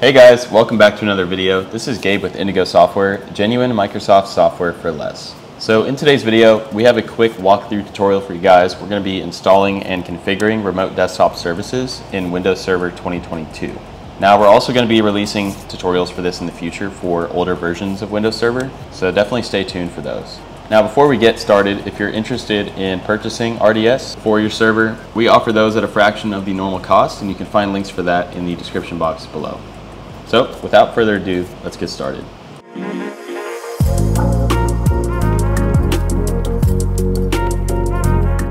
Hey guys, welcome back to another video. This is Gabe with Indigo Software, genuine Microsoft software for less. So in today's video, we have a quick walkthrough tutorial for you guys. We're going to be installing and configuring remote desktop services in Windows Server 2022. Now we're also going to be releasing tutorials for this in the future for older versions of Windows Server, so definitely stay tuned for those. Now before we get started, if you're interested in purchasing RDS for your server, we offer those at a fraction of the normal cost and you can find links for that in the description box below. So without further ado, let's get started.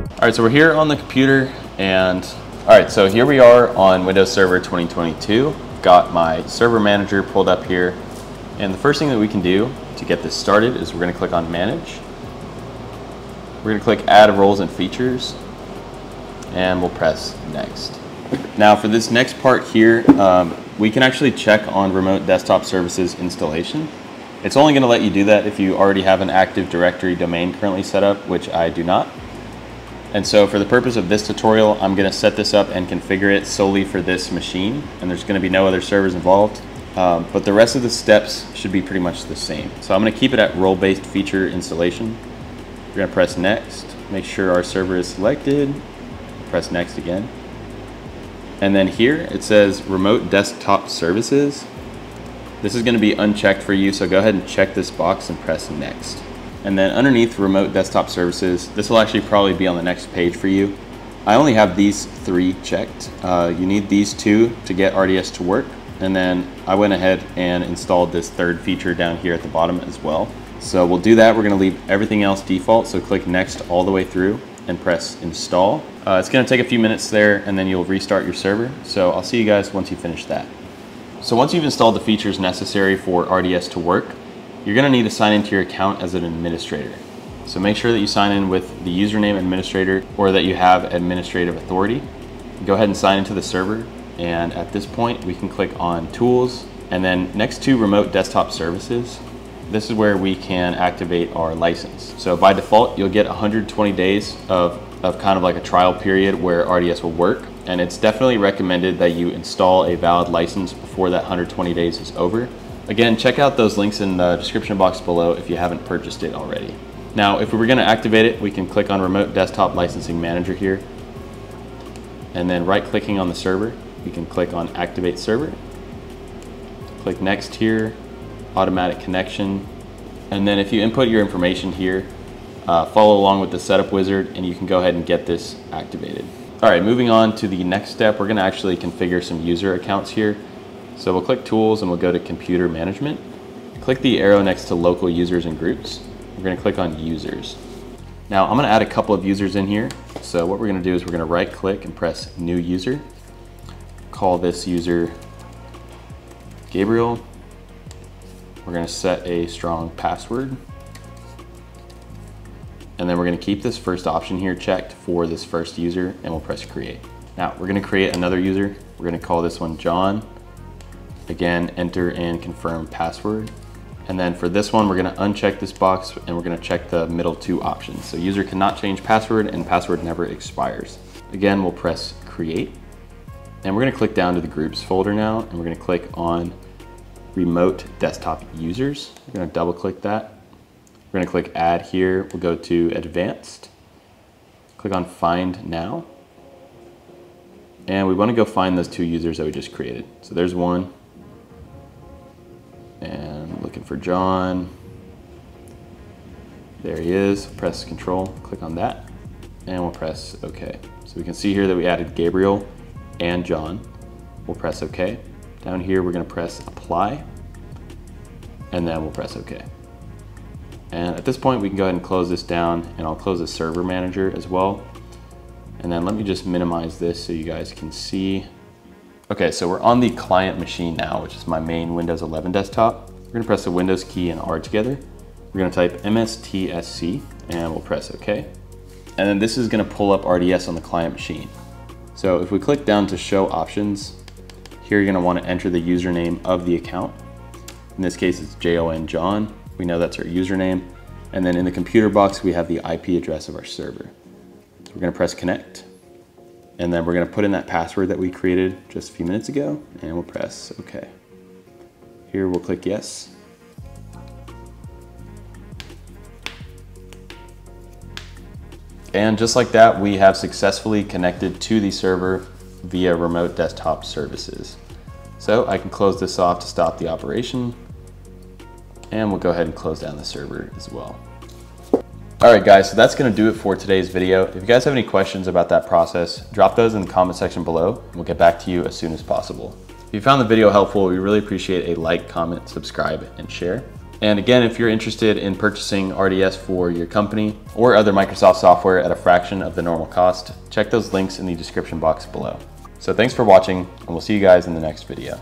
All right, so we're here on the computer and all right, so here we are on Windows Server 2022. Got my server manager pulled up here. And the first thing that we can do to get this started is we're gonna click on manage. We're gonna click add roles and features and we'll press next. Now for this next part here, um, we can actually check on remote desktop services installation. It's only going to let you do that if you already have an Active Directory domain currently set up, which I do not. And so for the purpose of this tutorial, I'm going to set this up and configure it solely for this machine, and there's going to be no other servers involved. Um, but the rest of the steps should be pretty much the same. So I'm going to keep it at role-based feature installation. We're going to press next, make sure our server is selected, press next again. And then here it says remote desktop services. This is going to be unchecked for you, so go ahead and check this box and press next. And then underneath remote desktop services, this will actually probably be on the next page for you. I only have these three checked. Uh, you need these two to get RDS to work. And then I went ahead and installed this third feature down here at the bottom as well. So we'll do that. We're going to leave everything else default. So click next all the way through and press install. Uh, it's going to take a few minutes there and then you'll restart your server. So I'll see you guys once you finish that. So once you've installed the features necessary for RDS to work, you're going to need to sign into your account as an administrator. So make sure that you sign in with the username administrator or that you have administrative authority. Go ahead and sign into the server and at this point we can click on tools and then next to remote desktop services this is where we can activate our license. So by default, you'll get 120 days of, of kind of like a trial period where RDS will work. And it's definitely recommended that you install a valid license before that 120 days is over. Again, check out those links in the description box below if you haven't purchased it already. Now, if we were gonna activate it, we can click on Remote Desktop Licensing Manager here. And then right clicking on the server, we can click on Activate Server. Click Next here, automatic connection. And then if you input your information here, uh, follow along with the setup wizard and you can go ahead and get this activated. All right, moving on to the next step, we're gonna actually configure some user accounts here. So we'll click tools and we'll go to computer management. Click the arrow next to local users and groups. We're gonna click on users. Now I'm gonna add a couple of users in here. So what we're gonna do is we're gonna right click and press new user. Call this user Gabriel we're gonna set a strong password. And then we're gonna keep this first option here checked for this first user and we'll press create. Now we're gonna create another user. We're gonna call this one John. Again, enter and confirm password. And then for this one, we're gonna uncheck this box and we're gonna check the middle two options. So user cannot change password and password never expires. Again, we'll press create. And we're gonna click down to the groups folder now and we're gonna click on remote desktop users. We're gonna double click that. We're gonna click add here. We'll go to advanced. Click on find now. And we wanna go find those two users that we just created. So there's one. And looking for John. There he is. Press control, click on that. And we'll press OK. So we can see here that we added Gabriel and John. We'll press OK. Down here, we're gonna press apply, and then we'll press OK. And at this point, we can go ahead and close this down, and I'll close the server manager as well. And then let me just minimize this so you guys can see. Okay, so we're on the client machine now, which is my main Windows 11 desktop. We're gonna press the Windows key and R together. We're gonna type MSTSC, and we'll press OK. And then this is gonna pull up RDS on the client machine. So if we click down to show options, here you're gonna wanna enter the username of the account. In this case, it's JON John. We know that's our username. And then in the computer box, we have the IP address of our server. So we're gonna press connect. And then we're gonna put in that password that we created just a few minutes ago, and we'll press okay. Here we'll click yes. And just like that, we have successfully connected to the server via remote desktop services. So I can close this off to stop the operation. And we'll go ahead and close down the server as well. All right guys, so that's gonna do it for today's video. If you guys have any questions about that process, drop those in the comment section below and we'll get back to you as soon as possible. If you found the video helpful, we really appreciate a like, comment, subscribe, and share. And again, if you're interested in purchasing RDS for your company or other Microsoft software at a fraction of the normal cost, check those links in the description box below. So thanks for watching, and we'll see you guys in the next video.